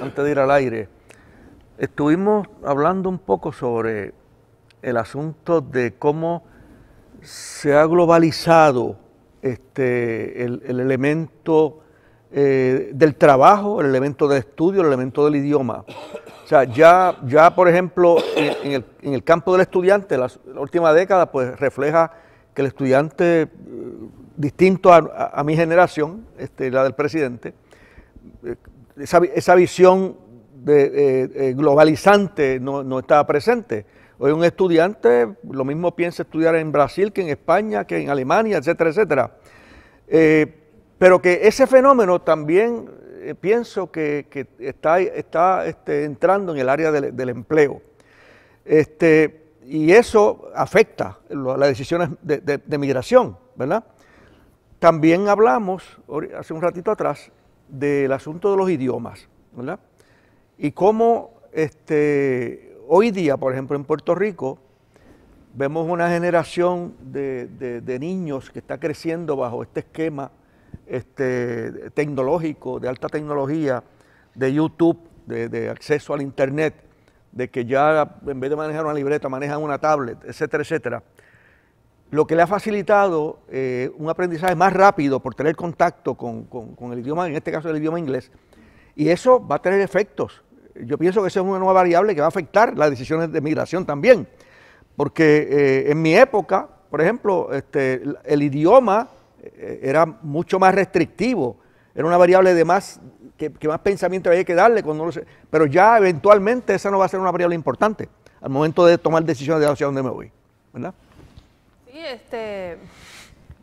antes de ir al aire, estuvimos hablando un poco sobre el asunto de cómo se ha globalizado este, el, elemento eh, del trabajo, el elemento del estudio, el elemento del idioma. O sea, ya, ya por ejemplo, en, el, campo del estudiante, la, última década, pues refleja que el estudiante, eh, distinto a, mi generación, este, la del presidente, eh, esa, visión globalizante no, no estaba presente. Hoy un estudiante lo mismo piensa estudiar en Brasil que en España, que en Alemania, etcétera, etcétera. Eh, pero que ese fenómeno también eh, pienso que, está, este, entrando en el área del, empleo. Este, y eso afecta las decisiones de, migración, ¿verdad? También hablamos hace un ratito atrás del asunto de los idiomas, ¿verdad? Y cómo este, hoy día, por ejemplo, en Puerto Rico, vemos una generación de, niños que está creciendo bajo este esquema este, tecnológico, de alta tecnología, de YouTube, de, acceso al Internet, de que ya en vez de manejar una libreta manejan una tablet, etcétera, etcétera. Lo que le ha facilitado eh, un aprendizaje más rápido por tener contacto con, con el idioma, en este caso el idioma inglés, y eso va a tener efectos yo pienso que esa es una nueva variable que va a afectar las decisiones de migración también. Porque eh, en mi época, por ejemplo, este, el idioma eh, era mucho más restrictivo, era una variable de más que, más pensamiento había que darle cuando lo pero ya eventualmente esa no va a ser una variable importante al momento de tomar decisiones de hacia dónde me voy, ¿verdad? Sí, este,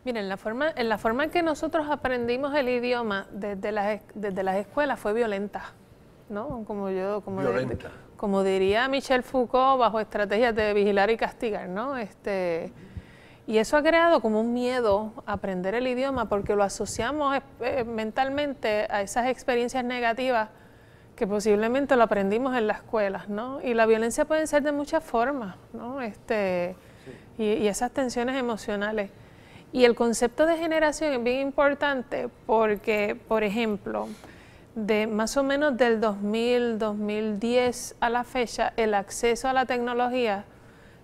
miren, la forma, en la forma en que nosotros aprendimos el idioma desde las, desde las escuelas fue violenta. ¿No? Como yo, como, como diría Michel Foucault, bajo estrategias de vigilar y castigar, ¿no? Este, y eso ha creado como un miedo a aprender el idioma porque lo asociamos eh, mentalmente a esas experiencias negativas que posiblemente lo aprendimos en las escuelas, ¿no? Y la violencia puede ser de muchas formas, ¿no? Este, y, y, esas tensiones emocionales. Y el concepto de generación es bien importante porque, por ejemplo, de más o menos del 2000, 2010 a la fecha, el acceso a la tecnología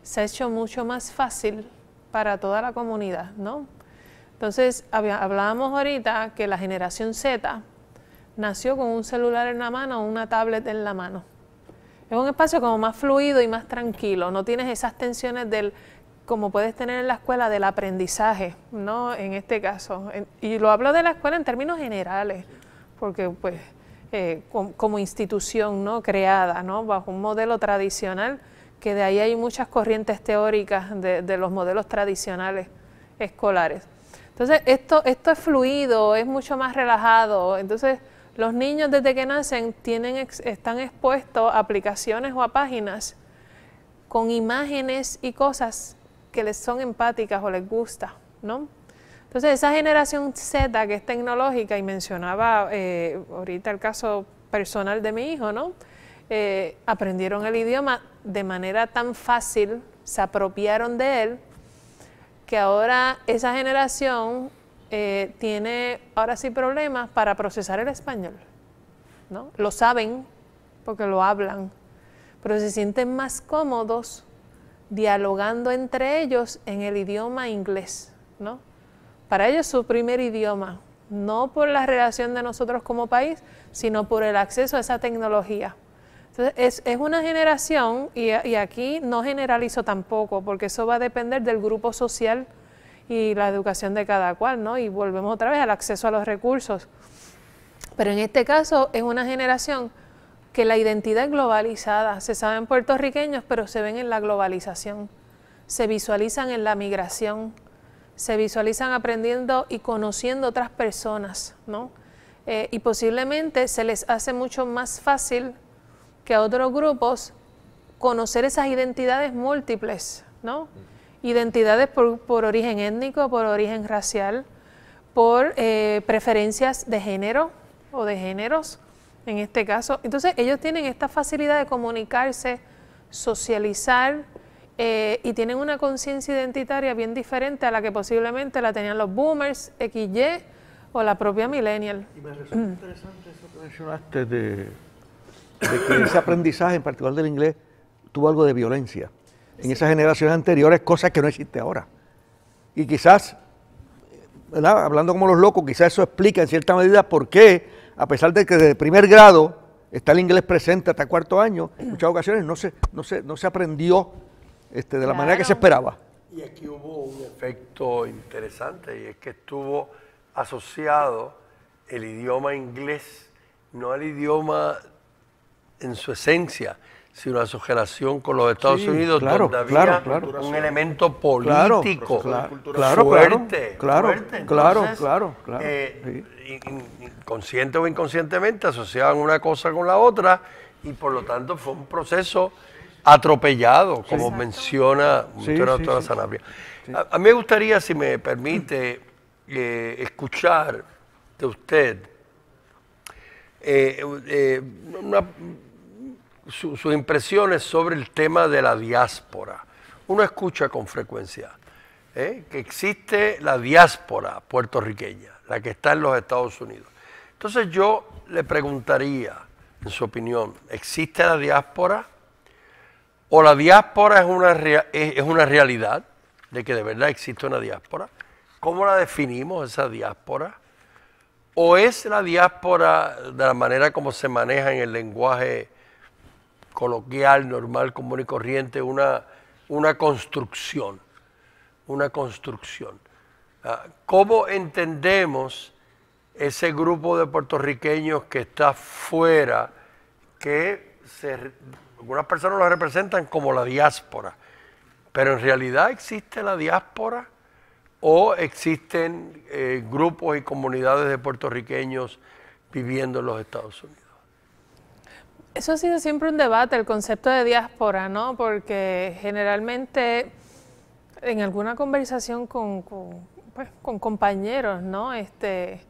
se ha hecho mucho más fácil para toda la comunidad, ¿no? Entonces, hablábamos ahorita que la generación Z nació con un celular en la mano o una tablet en la mano. Es un espacio como más fluido y más tranquilo, no tienes esas tensiones del como puedes tener en la escuela del aprendizaje, ¿no? En este caso. Y lo hablo de la escuela en términos generales porque pues eh, como institución ¿no? creada ¿no? bajo un modelo tradicional, que de ahí hay muchas corrientes teóricas de, los modelos tradicionales escolares. Entonces, esto, esto es fluido, es mucho más relajado. Entonces, los niños desde que nacen tienen, están expuestos a aplicaciones o a páginas con imágenes y cosas que les son empáticas o les gusta, ¿no? Entonces, esa generación Z que es tecnológica, y mencionaba eh, ahorita el caso personal de mi hijo, ¿no? Eh, aprendieron el idioma de manera tan fácil se apropiaron de él, que ahora esa generación eh, tiene ahora sí problemas para procesar el español. ¿no? Lo saben porque lo hablan, pero se sienten más cómodos dialogando entre ellos en el idioma inglés. ¿no? Para ellos su primer idioma, no por la relación de nosotros como país, sino por el acceso a esa tecnología. Entonces, es, una generación, y, aquí no generalizo tampoco, porque eso va a depender del grupo social y la educación de cada cual, ¿no? Y volvemos otra vez al acceso a los recursos. Pero en este caso es una generación que la identidad es globalizada. Se saben puertorriqueños, pero se ven en la globalización. Se visualizan en la migración. Se visualizan aprendiendo y conociendo otras personas, ¿no? Eh, y posiblemente se les hace mucho más fácil que a otros grupos conocer esas identidades múltiples, ¿no? Identidades por, origen étnico, por origen racial, por eh, preferencias de género o de géneros, en este caso. Entonces ellos tienen esta facilidad de comunicarse, socializar eh, y tienen una conciencia identitaria bien diferente a la que posiblemente la tenían los boomers, XY o la propia millennial. Y me resulta interesante eso que mencionaste de de que ese aprendizaje, en particular del inglés, tuvo algo de violencia en esas generaciones anteriores, cosas que no existe ahora. Y quizás, hablando como los locos, quizás eso explica en cierta medida por qué, a pesar de que desde primer grado está el inglés presente hasta cuarto año, en muchas ocasiones no se, no se, no se aprendió este, de la manera que se esperaba. Y aquí hubo un efecto interesante, y es que estuvo asociado el idioma inglés, no al idioma en su esencia, sino a su relación con los Estados Unidos, donde había un elemento político claro, fuerte, claro, fuerte. claro, claro, eh, consciente o inconscientemente asociaban una cosa con la otra y por lo tanto fue un proceso atropellado, como menciona, la doctora Sanabria. A, mí me gustaría, si me permite, eh, escuchar de usted eh, una, sus impresiones sobre el tema de la diáspora. Uno escucha con frecuencia ¿eh? que existe la diáspora puertorriqueña, la que está en los Estados Unidos. Entonces yo le preguntaría, en su opinión, ¿existe la diáspora? ¿O la diáspora es una, es una realidad de que de verdad existe una diáspora? ¿Cómo la definimos esa diáspora? ¿O es la diáspora de la manera como se maneja en el lenguaje coloquial, normal, común y corriente, una, una construcción, una construcción. Ah, ¿Cómo entendemos ese grupo de puertorriqueños que está fuera, que algunas personas lo representan como la diáspora, pero en realidad existe la diáspora o existen eh, grupos y comunidades de puertorriqueños viviendo en los Estados Unidos? Eso ha sido siempre un debate, el concepto de diáspora, ¿no? Porque generalmente en alguna conversación con, pues, compañeros, ¿no? Este,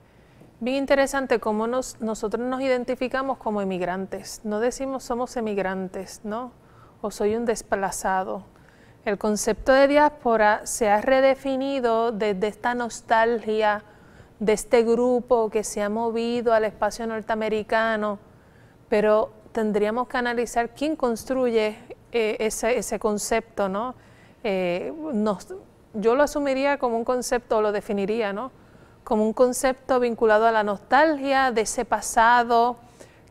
bien interesante cómo nos, nosotros nos identificamos como emigrantes. No decimos somos emigrantes, ¿no? O soy un desplazado. El concepto de diáspora se ha redefinido desde esta nostalgia de este grupo que se ha movido al espacio norteamericano, pero tendríamos que analizar quién construye eh, ese, concepto, ¿no? Eh, yo lo asumiría como un concepto, lo definiría, ¿no? Como un concepto vinculado a la nostalgia de ese pasado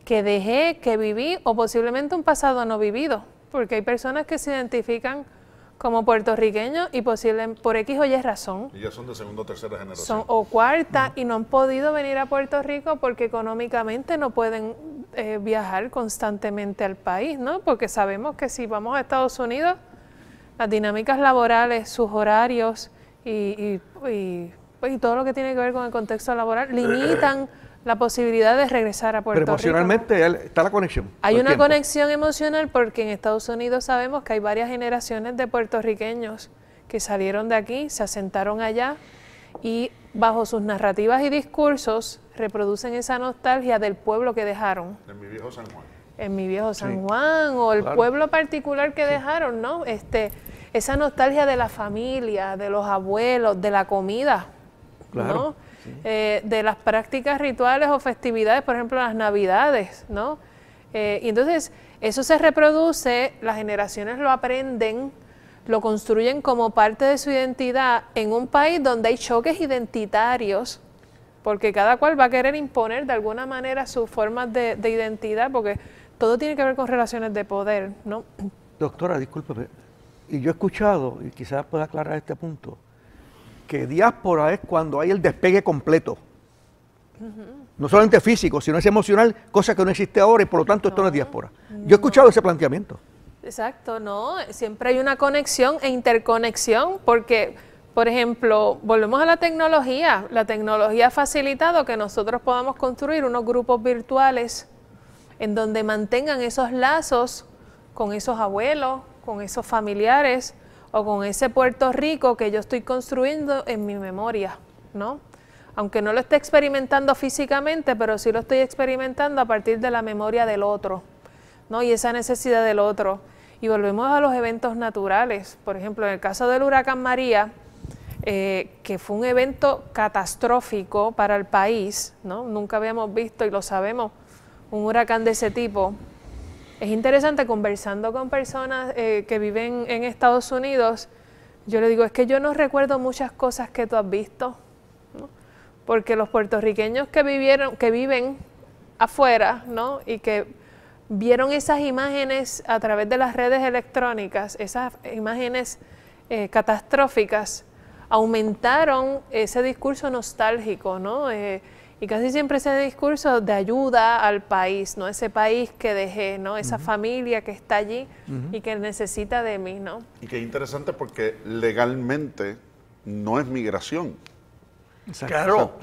que dejé, que viví, o posiblemente un pasado no vivido, porque hay personas que se identifican como puertorriqueños y posible por X o Y razón. Y ya son de segunda o tercera generación. o cuarta y no han podido venir a Puerto Rico porque económicamente no pueden eh, viajar constantemente al país, ¿no? Porque sabemos que si vamos a Estados Unidos, las dinámicas laborales, sus horarios y, y, y todo lo que tiene que ver con el contexto laboral limitan la posibilidad de regresar a Puerto Pero emocionalmente está la conexión. Hay una conexión emocional porque en Estados Unidos sabemos que hay varias generaciones de puertorriqueños que salieron de aquí, se asentaron allá y bajo sus narrativas y discursos reproducen esa nostalgia del pueblo que dejaron. En mi viejo San Juan. En mi viejo San Juan o el pueblo particular que dejaron, ¿no? Este, esa nostalgia de la familia, de los abuelos, de la comida, ¿no? Eh, de las prácticas rituales o festividades, por ejemplo las navidades, ¿no? Eh, y entonces eso se reproduce, las generaciones lo aprenden, lo construyen como parte de su identidad en un país donde hay choques identitarios, porque cada cual va a querer imponer de alguna manera sus formas de, identidad, porque todo tiene que ver con relaciones de poder, ¿no? Doctora, discúlpeme, y yo he escuchado, y quizás pueda aclarar este punto, que diáspora es cuando hay el despegue completo. No solamente físico, sino es emocional, cosa que no existe ahora y por lo tanto esto no es diáspora. Yo he escuchado ese planteamiento. Exacto, no, siempre hay una conexión e interconexión porque, por ejemplo, volvemos a la tecnología. La tecnología ha facilitado que nosotros podamos construir unos grupos virtuales en donde mantengan esos lazos con esos abuelos, con esos familiares o con ese Puerto Rico que yo estoy construyendo en mi memoria, ¿no? Aunque no lo esté experimentando físicamente, pero sí lo estoy experimentando a partir de la memoria del otro, ¿no? Y esa necesidad del otro. Y volvemos a los eventos naturales. Por ejemplo, en el caso del huracán María, eh, que fue un evento catastrófico para el país, ¿no? Nunca habíamos visto, y lo sabemos, un huracán de ese tipo. Es interesante conversando con personas eh, que viven en Estados Unidos, yo le digo, es que yo no recuerdo muchas cosas que tú has visto, porque los puertorriqueños que vivieron, que viven afuera, ¿no? Y que vieron esas imágenes a través de las redes electrónicas, esas imágenes eh, catastróficas, aumentaron ese discurso nostálgico, ¿no? Eh, y casi siempre ese discurso de ayuda al país, ¿no? Ese país que dejé, ¿no? Esa familia que está allí y que necesita de mí, ¿no? Y que es interesante porque legalmente no es migración. Claro.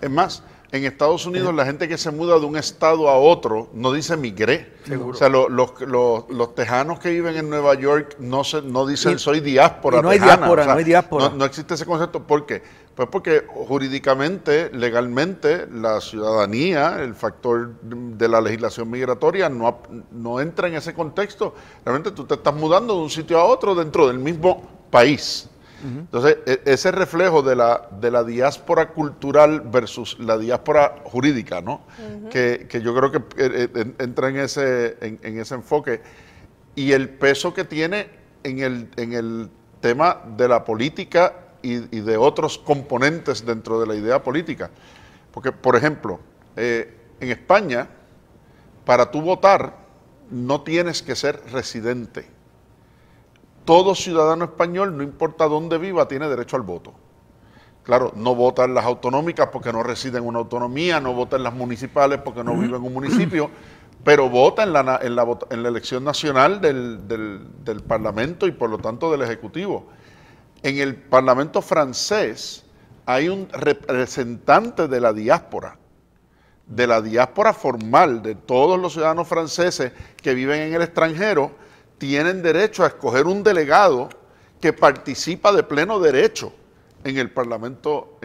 es más, en Estados Unidos la gente que se muda de un estado a otro no dice migré. O sea, los, tejanos que viven en Nueva York no se, no dicen soy diáspora. no, hay diáspora no hay diáspora, no existe ese concepto. ¿Por qué? Pues porque jurídicamente, legalmente, la ciudadanía, el factor de la legislación migratoria no, no entra en ese contexto. Realmente tú te estás mudando de un sitio a otro dentro del mismo país. Entonces, e, ese reflejo de la, de la diáspora cultural versus la diáspora jurídica, ¿no? que, yo creo que eh, eh, entra en ese, en, ese enfoque. Y el peso que tiene en el, en el tema de la política y, de otros componentes dentro de la idea política. Porque, por ejemplo, eh, en España, para tú votar, no tienes que ser residente todo ciudadano español, no importa dónde viva, tiene derecho al voto. Claro, no vota en las autonómicas porque no reside en una autonomía, no vota en las municipales porque no vive en un municipio, pero vota en la, en la, en la elección nacional del, del, Parlamento y por lo tanto del Ejecutivo. En el Parlamento francés hay un representante de la diáspora, de la diáspora formal, de todos los ciudadanos franceses que viven en el extranjero, tienen derecho a escoger un delegado que participa de pleno derecho en el Parlamento,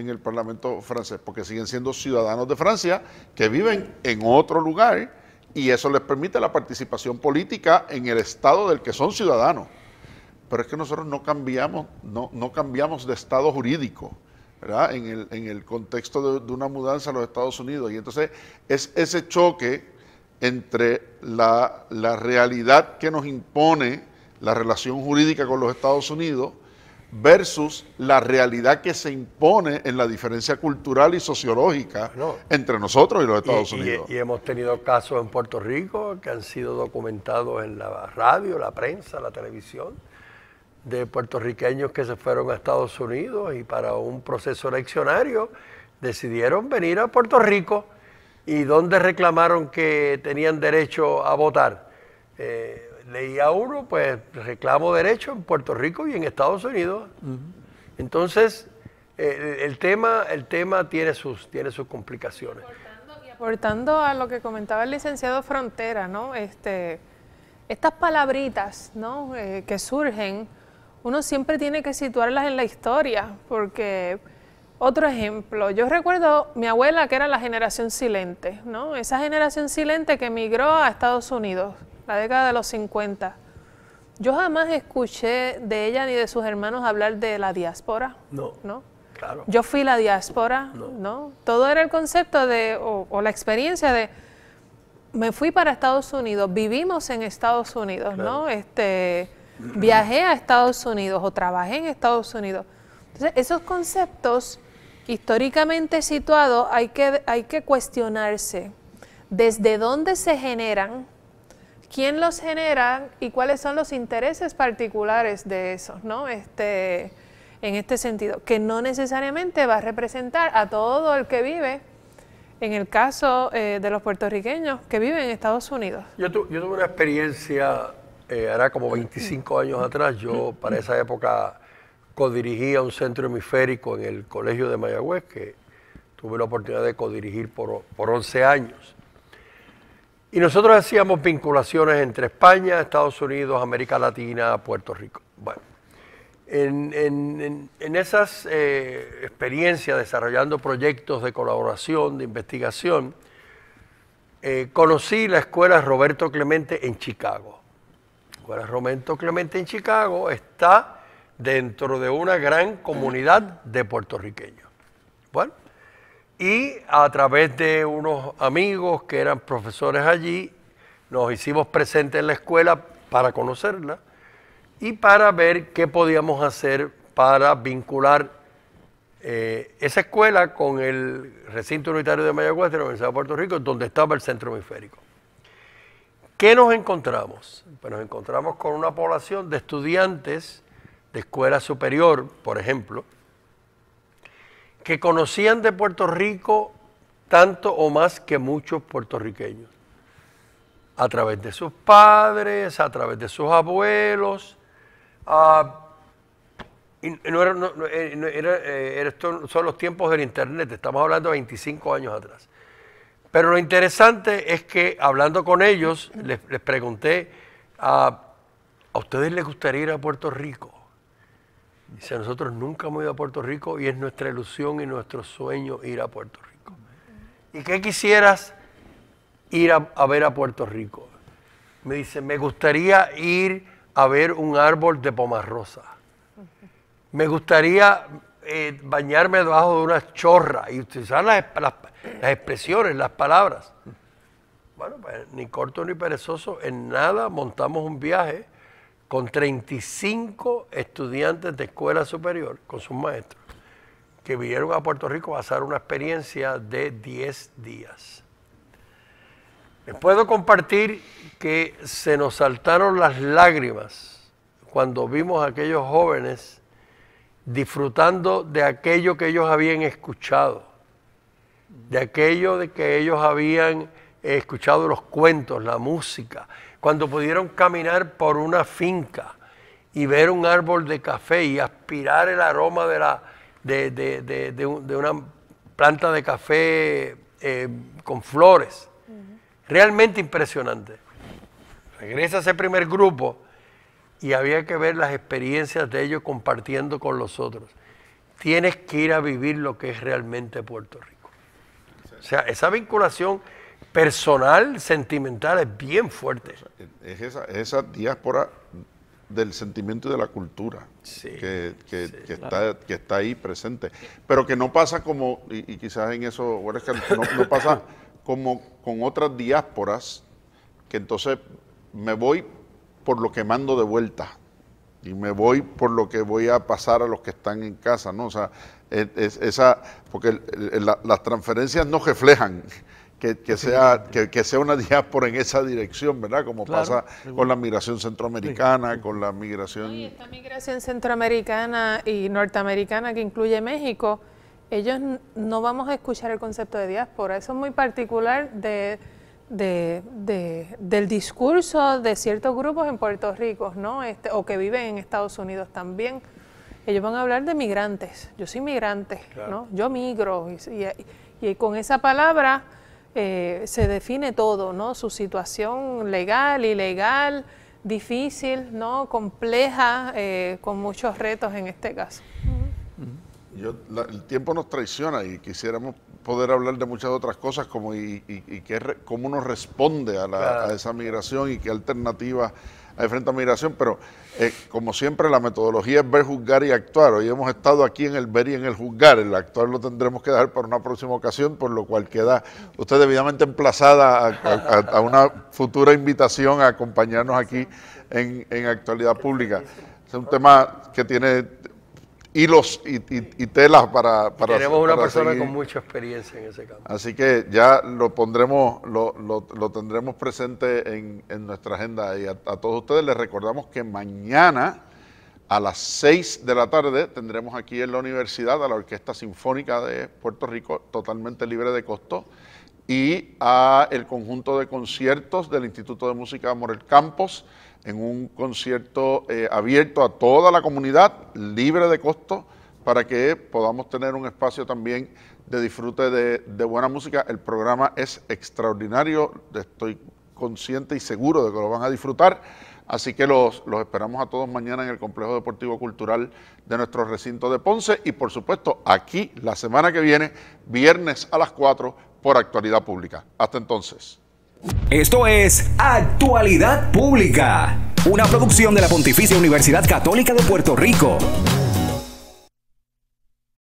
francés, porque siguen siendo ciudadanos de Francia que viven en otro lugar y eso les permite la participación política en el estado del que son ciudadanos. Pero es que nosotros no cambiamos, no, no cambiamos de estado jurídico. ¿verdad? En, el, en el contexto de, de, una mudanza a los Estados Unidos. Y entonces es ese choque entre la, realidad que nos impone la relación jurídica con los Estados Unidos versus la realidad que se impone en la diferencia cultural y sociológica entre nosotros y los Estados Unidos. Y, hemos tenido casos en Puerto Rico que han sido documentados en la radio, la prensa, la televisión, de puertorriqueños que se fueron a Estados Unidos y para un proceso eleccionario decidieron venir a Puerto Rico y dónde reclamaron que tenían derecho a votar. Eh, leía uno, pues reclamo derecho en Puerto Rico y en Estados Unidos. Entonces, eh, el, tema, el tema tiene sus, tiene sus complicaciones. y aportando a lo que comentaba el licenciado Frontera, ¿no? Este, estas palabritas ¿no? Eh, que surgen, uno siempre tiene que situarlas en la historia, porque otro ejemplo, yo recuerdo mi abuela que era la generación silente, ¿no? Esa generación silente que emigró a Estados Unidos, la década de los 50. Yo jamás escuché de ella ni de sus hermanos hablar de la diáspora. No. ¿no? Claro. Yo fui la diáspora, ¿no? Todo era el concepto de, o, o la experiencia de, me fui para Estados Unidos, vivimos en Estados Unidos, ¿no? Este, viajé a Estados Unidos o trabajé en Estados Unidos. Entonces, esos conceptos históricamente situados hay que, hay que cuestionarse desde dónde se generan, quién los genera y cuáles son los intereses particulares de esos, ¿no? Este, en este sentido, que no necesariamente va a representar a todo el que vive, en el caso eh, de los puertorriqueños que viven en Estados Unidos. Yo, tu- yo tuve una experiencia, eh, era como 25 años atrás, yo para esa época codirigía un centro hemisférico en el Colegio de Mayagüez, que tuve la oportunidad de codirigir por, por 11 años. Y nosotros hacíamos vinculaciones entre España, Estados Unidos, América Latina, Puerto Rico. Bueno, en, en- en- esas eh, experiencias desarrollando proyectos de colaboración, de investigación, eh, conocí la escuela Roberto Clemente en Chicago. La escuela Roberto Clemente en Chicago está dentro de una gran comunidad de puertorriqueños. Bueno, y a través de unos amigos que eran profesores allí, nos hicimos presentes en la escuela para conocerla y para ver qué podíamos hacer para vincular eh, esa escuela con el recinto unitario de Mayagüez de la Universidad de Puerto Rico, donde estaba el centro hemisférico. ¿Qué nos encontramos? Pues nos encontramos con una población de estudiantes de escuela superior, por ejemplo, que conocían de Puerto Rico tanto o más que muchos puertorriqueños, a través de sus padres, a través de sus abuelos, ah, y no eh, eh, son los tiempos del Internet, estamos hablando de 25 años atrás. Pero lo interesante es que hablando con ellos, les, les pregunté, ah, ¿a ustedes les gustaría ir a Puerto Rico? Dice, nosotros nunca hemos ido a Puerto Rico y es nuestra ilusión y nuestro sueño ir a Puerto Rico. ¿Y qué quisieras ir a, a ver a Puerto Rico? Me dice, me gustaría ir a ver un árbol de pomarrosa. Me gustaría eh, bañarme debajo de una chorra y utilizar las, las- las expresiones, las palabras. Bueno, pues ni corto ni perezoso, en nada montamos un viaje con 35 estudiantes de escuela superior, con sus maestros, que vinieron a Puerto Rico a hacer una experiencia de 10 días. Les puedo compartir que se nos saltaron las lágrimas cuando vimos a aquellos jóvenes disfrutando de aquello que ellos habían escuchado, de aquello de que ellos habían escuchado los cuentos, la música, cuando pudieron caminar por una finca y ver un árbol de café y aspirar el aroma de, la, de, de- de- de una planta de café eh, con flores. Realmente impresionante. Regresa ese primer grupo y había que ver las experiencias de ellos compartiendo con los otros. Tienes que ir a vivir lo que es realmente Puerto Rico. O sea, esa vinculación personal, sentimental, es bien fuerte. Es esa, es esa diáspora del sentimiento y de la cultura Sí, que, que- que está, que está ahí presente. Pero que no pasa como, y, y quizás en eso, bueno, es que no, no pasa como con otras diásporas, que entonces me voy por lo que mando de vuelta y me voy por lo que voy a pasar a los que están en casa, ¿no? O sea, es, es- esa, porque el- el- la- las transferencias no reflejan que, que sea, que, que sea una diáspora en esa dirección, ¿verdad? Como Claro, pasa seguro. con la migración centroamericana, con la migración... Y esta migración centroamericana y norteamericana que incluye México, ellos n- no vamos a escuchar el concepto de diáspora. Eso es muy particular de, de- de- del discurso de ciertos grupos en Puerto Rico, ¿no? Este, o que viven en Estados Unidos también. Ellos van a hablar de migrantes. Yo soy migrante, ¿no? Yo migro. Y, y- y con esa palabra eh, se define todo, ¿no? Su situación legal, ilegal, difícil, ¿no? Compleja, eh, con muchos retos en este caso. Yo- la- el tiempo nos traiciona y quisiéramos poder hablar de muchas otras cosas como y, y- y qué cómo uno responde a, la- Claro. a esa migración y qué alternativas hay frente a migración, pero eh, como siempre la metodología es ver, juzgar y actuar. Hoy hemos estado aquí en el ver y en el juzgar, el actuar lo tendremos que dejar para una próxima ocasión, por lo cual queda usted debidamente emplazada a, una futura invitación a acompañarnos aquí en, en actualidad pública. Es un tema que tiene hilos y, y, telas para, para Tenemos una persona con mucha experiencia en ese campo. Así que ya lo pondremos, lo, lo, tendremos presente en, en, nuestra agenda. Y a, todos ustedes les recordamos que mañana a las 6 de la tarde tendremos aquí en la universidad a la Orquesta Sinfónica de Puerto Rico, totalmente libre de costo, y a el conjunto de conciertos del Instituto de Música Morel Campos en un concierto eh, abierto a toda la comunidad, libre de costo, para que podamos tener un espacio también de disfrute de, buena música. El programa es extraordinario, estoy consciente y seguro de que lo van a disfrutar. Así que los, los, esperamos a todos mañana en el Complejo Deportivo Cultural de nuestro recinto de Ponce y por supuesto aquí la semana que viene, viernes a las 4 por actualidad pública. Hasta entonces. Esto es Actualidad Pública, una producción de la Pontificia Universidad Católica de Puerto Rico.